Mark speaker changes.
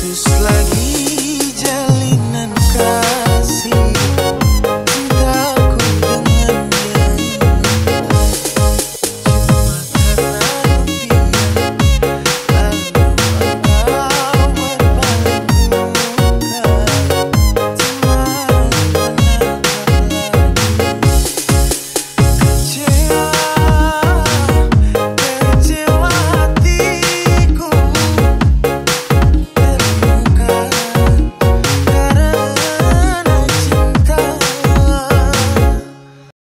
Speaker 1: Just like you.